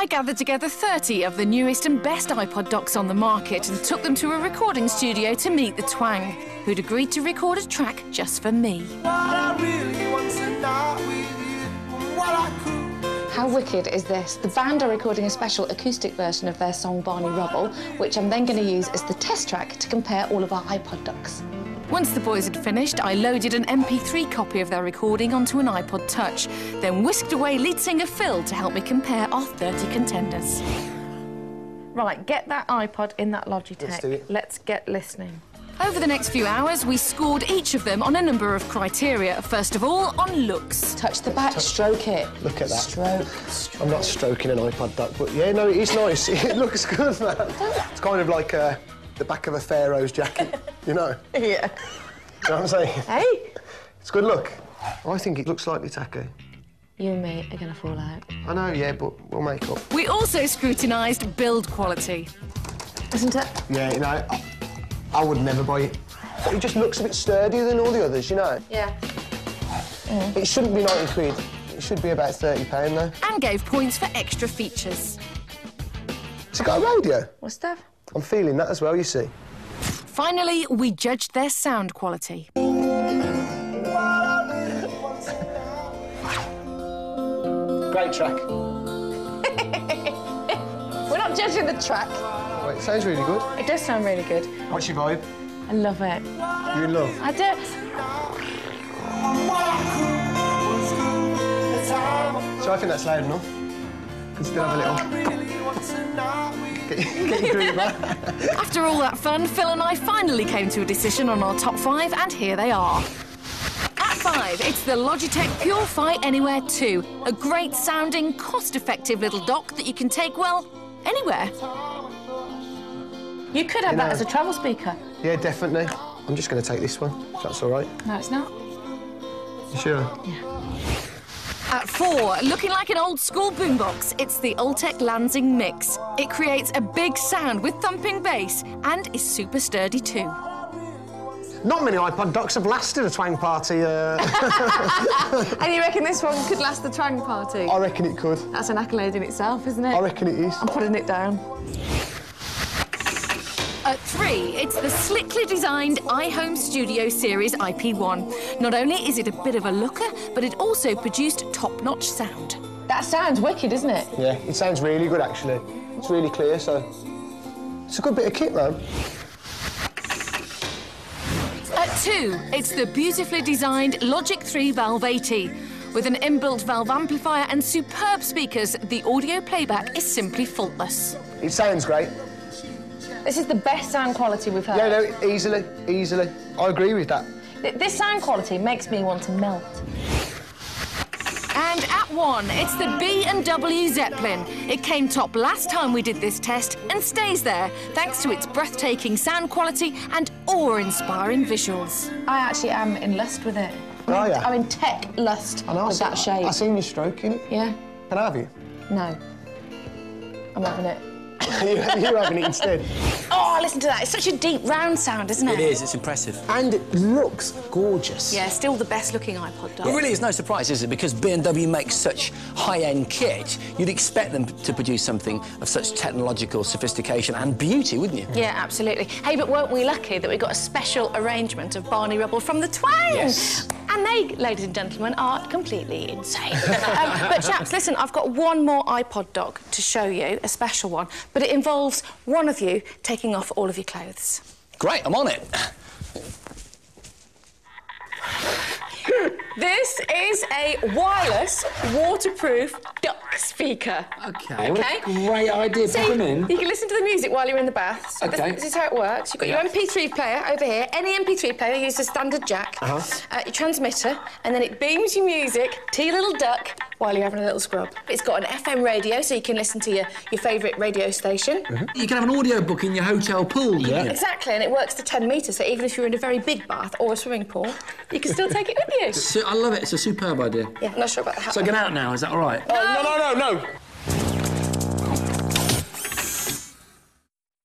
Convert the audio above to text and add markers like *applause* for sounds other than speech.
I gathered together 30 of the newest and best iPod docks on the market and took them to a recording studio to meet the Twang, who'd agreed to record a track just for me. How wicked is this? The band are recording a special acoustic version of their song Barney Rubble, which I'm then going to use as the test track to compare all of our iPod docks. Once the boys had finished, I loaded an MP3 copy of their recording onto an iPod Touch, then whisked away lead singer Phil to help me compare our 30 contenders. Right, get that iPod in that Logitech. Let's do it. Let's get listening. Over the next few hours, we scored each of them on a number of criteria. First of all, on looks. Touch the back, stroke it. Look at that. Stroke. I'm not stroking an iPod duck, but yeah, no, it is nice. *laughs* it looks good, man. It's kind of like uh, the back of a pharaoh's jacket, *laughs* you know? *laughs* Yeah. You know what I'm saying? Hey? It's good look. I think it looks slightly tacky. You and me are going to fall out. I know, yeah, but we'll make up. We also scrutinised build quality. Isn't it? Yeah, you know, I, I would never buy it. But it just looks a bit sturdier than all the others, you know? Yeah. Mm. It shouldn't be 90 quid. It should be about 30 pound though. And gave points for extra features. Has it got a radio? What's that? I'm feeling that as well, you see. Finally, we judged their sound quality. Great track. *laughs* We're not judging the track. Wait, it sounds really good. It does sound really good. What's your vibe? I love it. You in love? I do. So I think that's loud enough. Can still have a little. Get, *laughs* get your *laughs* groove back. After all that fun, Phil and I finally came to a decision on our top five, and here they are. At five, it's the Logitech Pure Fi Anywhere 2, a great sounding, cost effective little dock that you can take, well, anywhere. You could have You that as a travel speaker. Yeah, definitely. I'm just going to take this one, if that's all right. No, it's not. You sure? At four, looking like an old school boombox, it's the Altec Lansing Mix. It creates a big sound with thumping bass and is super sturdy too. Not many iPod docks have lasted a twang party. Uh, *laughs* And you reckon this one could last the twang party? I reckon it could. That's an accolade in itself, isn't it? I reckon it is. I'm putting it down. At three, it's the slickly designed iHome Studio Series IP1. Not only is it a bit of a looker, but it also produced top-notch sound. That sounds wicked, isn't it? Yeah, it sounds really good actually. It's really clear, so it's a good bit of kit, though. At two, it's the beautifully designed Logic 3 Valve 80. With an inbuilt valve amplifier and superb speakers, the audio playback is simply faultless. It sounds great. This is the best sound quality we've heard. Yeah, no, easily, easily. I agree with that. This sound quality makes me want to melt. And at one, it's the B&W Zeppelin. It came top last time we did this test and stays there thanks to its breathtaking sound quality and awe-inspiring visuals. I actually am in lust with it. Oh, yeah. I'm in tech lust I know, I with see- that shape. I seen you stroking it. Yeah? Can I have you? No. I'm having it. You *laughs* you're having it instead. Oh, listen to that. It's such a deep, round sound, isn't it? It is, it's impressive. And it looks gorgeous. Yeah, still the best looking iPod does. It really is no surprise, is it? Because B&W makes such high-end kit, you'd expect them to produce something of such technological sophistication and beauty, wouldn't you? Yeah, absolutely. Hey, but weren't we lucky that we got a special arrangement of Barney Rubble from the Twang? Yes. And they, ladies and gentlemen, are completely insane. *laughs* um, but chaps, listen, I've got one more iPod dock to show you, a special one, but it involves one of you taking off all of your clothes. Great, I'm on it. This is a wireless, waterproof duck speaker. Okay, Okay. what a great idea. See, Put you can listen to the music while you're in the bath. So Okay. This, this is how it works. You've got your MP3 player over here. Any MP3 player uses a standard jack. Uh-huh. Uh, your transmitter, and then it beams your music to your little duck while you're having a little scrub. It's got an FM radio, so you can listen to your, your favourite radio station. You can have an audio book in your hotel pool. Yeah. Exactly, and it works to 10 metres, so even if you're in a very big bath or a swimming pool, you can still take it with you. So, I love it. It's a superb idea. Yeah, I'm not sure about the hat. So get out now. Is that all right? Oh, no, no, no, no.